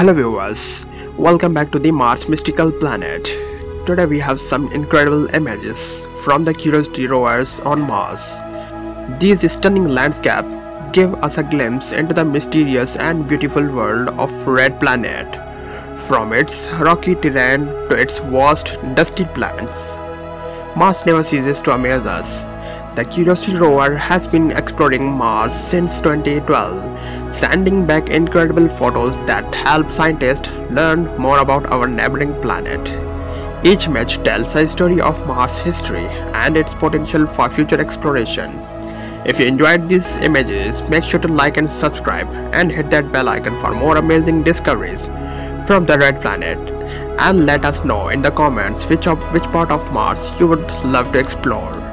Hello viewers, welcome back to the Mars Mystical Planet. Today we have some incredible images from the Curiosity rovers on Mars. These stunning landscapes give us a glimpse into the mysterious and beautiful world of Red Planet, from its rocky terrain to its vast dusty planets. Mars never ceases to amaze us. The Curiosity rover has been exploring Mars since 2012, sending back incredible photos that help scientists learn more about our neighboring planet. Each image tells a story of Mars history and its potential for future exploration. If you enjoyed these images, make sure to like and subscribe and hit that bell icon for more amazing discoveries from the Red Planet. And let us know in the comments which, of, which part of Mars you would love to explore.